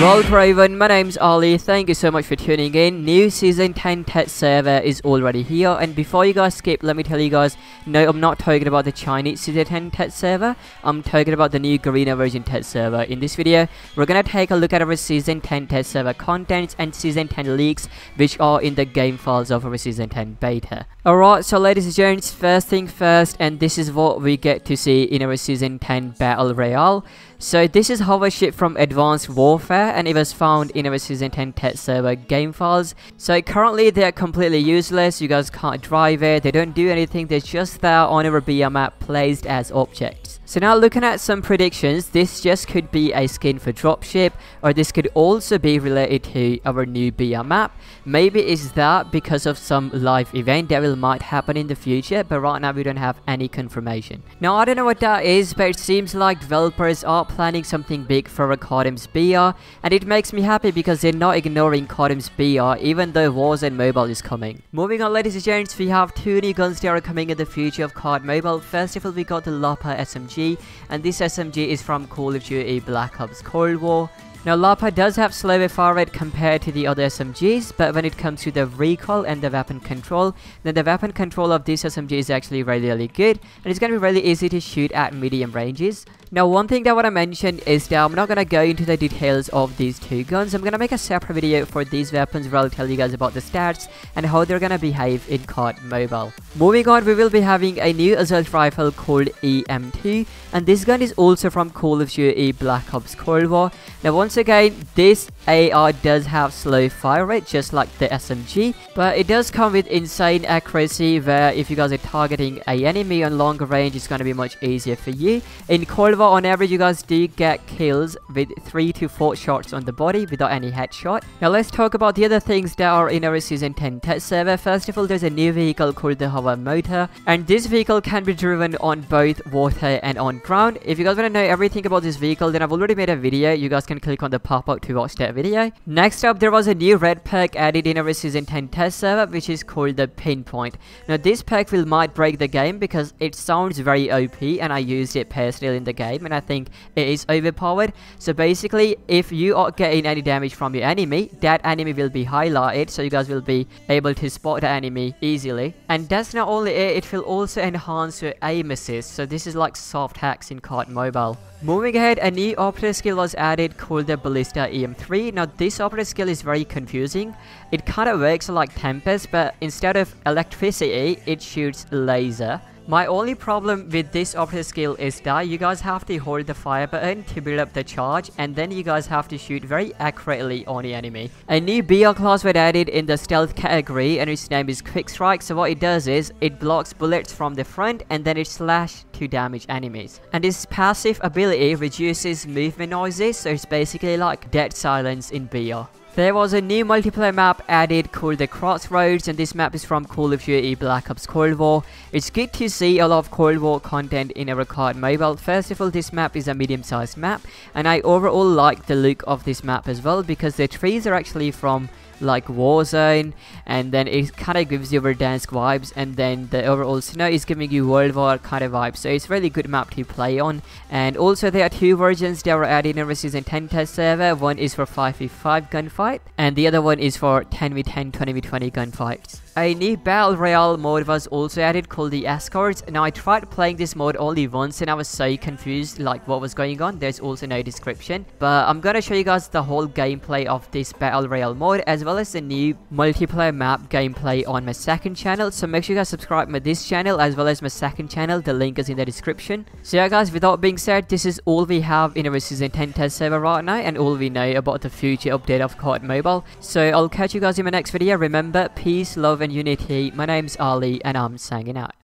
Well, Craven, my name's Ali. Thank you so much for tuning in. New Season 10 test server is already here. And before you guys skip, let me tell you guys, no, I'm not talking about the Chinese Season 10 test server. I'm talking about the new Garena version test server. In this video, we're gonna take a look at our Season 10 test server contents and Season 10 leaks, which are in the game files of our Season 10 beta. Alright, so ladies and gents, first thing first, and this is what we get to see in our Season 10 Battle Royale. So this is hover ship from Advanced Warfare and it was found in our Season 10 test server game files. So currently they are completely useless, you guys can't drive it, they don't do anything, they're just there on our BR map placed as objects. So now looking at some predictions, this just could be a skin for dropship or this could also be related to our new BR map. Maybe it's that because of some live event that will might happen in the future but right now we don't have any confirmation. Now I don't know what that is but it seems like developers are planning something big for Recordim's BR and it makes me happy because they're not ignoring CODM's BR even though Warzone Mobile is coming. Moving on ladies and gents, we have two new guns that are coming in the future of COD Mobile. First of all we got the Lapa SMG and this SMG is from Call of Duty Black Ops Cold War. Now Lapa does have slower fire rate compared to the other SMGs, but when it comes to the recoil and the weapon control, then the weapon control of this SMG is actually really really good, and it's gonna be really easy to shoot at medium ranges. Now one thing that I want to mention is that I'm not going to go into the details of these two guns. I'm going to make a separate video for these weapons where I'll tell you guys about the stats and how they're going to behave in COD Mobile. Moving on, we will be having a new assault rifle called EM2 and this gun is also from Call of Duty Black Ops Cold War. Now once again, this AR does have slow fire rate just like the SMG, but it does come with insane accuracy where if you guys are targeting a enemy on longer range, it's going to be much easier for you. In Cold War, on average, you guys do get kills with 3 to 4 shots on the body without any headshot. Now let's talk about the other things that are in our Season 10 test server. First of all, there's a new vehicle called the Hover Motor, and this vehicle can be driven on both water and on ground. If you guys want to know everything about this vehicle, then I've already made a video. You guys can click on the pop-up to watch that video. Next up, there was a new red perk added in our Season 10 test server, which is called the Pinpoint. Now, this perk will might break the game because it sounds very OP, and I used it personally in the game, and I think it is overpowered. So basically, if you are getting any damage from your enemy, that enemy will be highlighted, so you guys will be able to spot the enemy easily. And that's not only it, it will also enhance your aim assist, so this is like soft hacks in COD Mobile. Moving ahead, a new operator skill was added called the Ballista EM3. Now this operator skill is very confusing. It kind of works like Tempest, but instead of electricity, it shoots laser. My only problem with this operator skill is that you guys have to hold the fire button to build up the charge and then you guys have to shoot very accurately on the enemy. A new BR class was added in the stealth category and its name is Quick Strike so what it does is it blocks bullets from the front and then it slash to damage enemies. And this passive ability reduces movement noises so it's basically like dead silence in BR. There was a new multiplayer map added called the Crossroads and this map is from Call of Duty Black Ops Cold War. It's good to see a lot of Cold War content in a COD Mobile. First of all, this map is a medium-sized map and I overall like the look of this map as well because the trees are actually from like Warzone and then it kind of gives you Verdansk vibes and then the overall snow is giving you World War kind of vibes so it's really good map to play on. And also there are two versions that were added in our season 10 test server. One is for 5v5 gunfight and the other one is for 10v10 20v20 gunfights. A new battle royale mode was also added called the escorts now i tried playing this mode only once and i was so confused like what was going on. There's also no description but i'm gonna show you guys the whole gameplay of this battle royale mode as well as the new multiplayer map gameplay on my second channel so make sure you guys subscribe to this channel as well as my second channel. The link is in the description. So yeah guys without being said this is all we have in our season 10 test server right now and all we know about the future update of COD mobile. So i'll catch you guys in my next video. Remember peace love and unity. My name's ali and i'm signing out